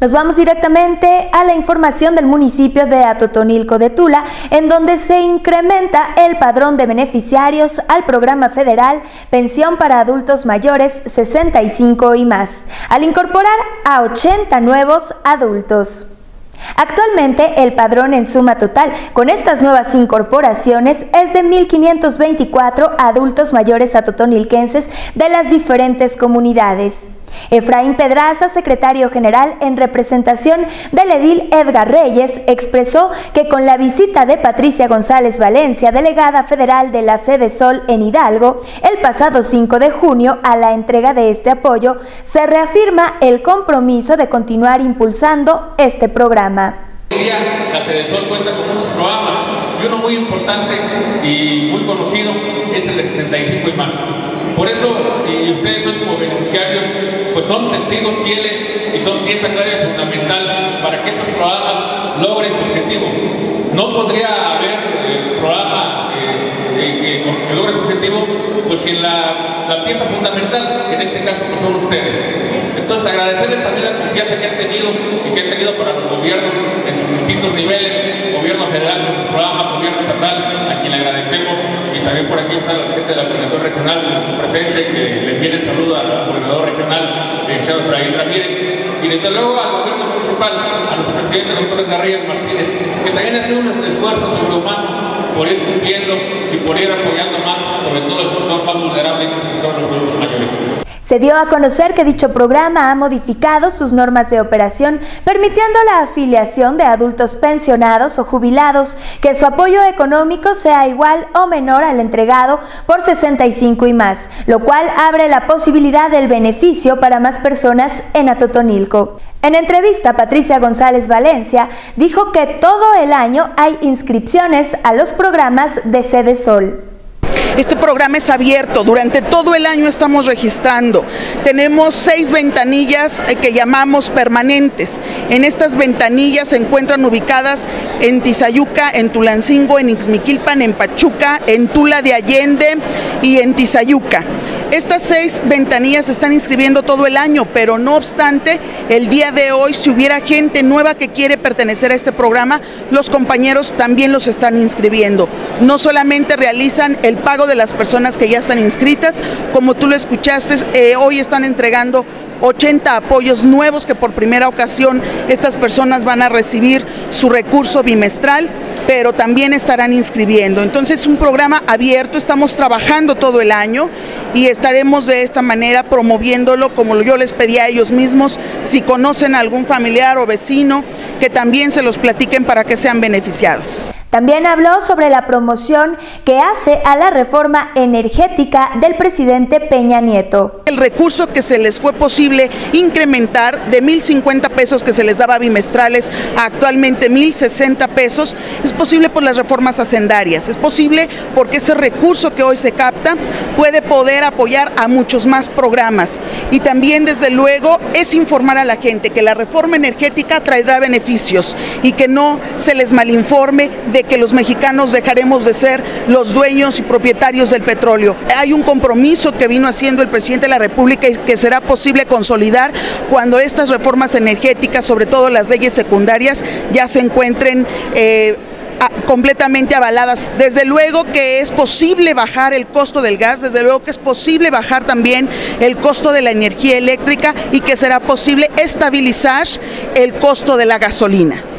Nos vamos directamente a la información del municipio de Atotonilco de Tula, en donde se incrementa el padrón de beneficiarios al programa federal Pensión para Adultos Mayores 65 y más, al incorporar a 80 nuevos adultos. Actualmente el padrón en suma total con estas nuevas incorporaciones es de 1.524 adultos mayores atotonilquenses de las diferentes comunidades. Efraín Pedraza, secretario general en representación del edil Edgar Reyes, expresó que con la visita de Patricia González Valencia, delegada federal de la sede Sol en Hidalgo, el pasado 5 de junio a la entrega de este apoyo, se reafirma el compromiso de continuar impulsando este programa. La sede Sol cuenta con muchos programas y uno muy importante y muy conocido es el de 65 y más. Por eso, y ustedes son como beneficiarios, son testigos fieles y son pieza clave fundamental para que estos programas logren su objetivo. No podría haber eh, programa eh, eh, que logre su objetivo, pues sin la, la, pieza fundamental, en este caso pues son ustedes. Entonces agradecerles también la confianza que han tenido y que han tenido para los gobiernos en sus distintos niveles, gobierno federal, también por aquí está la gente de la Coordinación Regional, su, presencia que le envíe el saludo al coordinador regional, el señor Efraín Ramírez, y desde luego al gobierno municipal, a nuestro presidente, doctor Garrillas Martínez, que también hace un esfuerzo sobrehumano por ir cumpliendo y por ir apoyando más, sobre todo el sector más vulnerable, que Se dio a conocer que dicho programa ha modificado sus normas de operación, permitiendo la afiliación de adultos pensionados o jubilados, que su apoyo económico sea igual o menor al entregado por 65 y más, lo cual abre la posibilidad del beneficio para más personas en Atotonilco. En entrevista, Patricia González Valencia dijo que todo el año hay inscripciones a los programas de Sede Sol. Este programa es abierto, durante todo el año estamos registrando. Tenemos seis ventanillas eh, que llamamos permanentes. En estas ventanillas se encuentran ubicadas en Tizayuca, en Tulancingo, en Ixmiquilpan, en Pachuca, en Tula de Allende y en Tizayuca. Estas seis ventanillas se están inscribiendo todo el año, pero no obstante, el día de hoy, si hubiera gente nueva que quiere pertenecer a este programa, los compañeros también los están inscribiendo. No solamente realizan el pago de las personas que ya están inscritas, como tú lo escuchaste, eh, hoy están entregando 80 apoyos nuevos que por primera ocasión estas personas van a recibir su recurso bimestral pero también estarán inscribiendo. Entonces es un programa abierto, estamos trabajando todo el año y estaremos de esta manera promoviéndolo como yo les pedí a ellos mismos, si conocen a algún familiar o vecino, que también se los platiquen para que sean beneficiados. También habló sobre la promoción que hace a la reforma energética del presidente Peña Nieto. El recurso que se les fue posible incrementar de 1.050 pesos que se les daba bimestrales a actualmente 1.060 pesos es posible por las reformas hacendarias, es posible porque ese recurso que hoy se capta puede poder apoyar a muchos más programas. Y también desde luego es informar a la gente que la reforma energética traerá beneficios y que no se les malinforme de que los mexicanos dejaremos de ser los dueños y propietarios del petróleo. Hay un compromiso que vino haciendo el presidente de la República y que será posible consolidar cuando estas reformas energéticas, sobre todo las leyes secundarias, ya se encuentren eh, completamente avaladas. Desde luego que es posible bajar el costo del gas, desde luego que es posible bajar también el costo de la energía eléctrica y que será posible estabilizar el costo de la gasolina.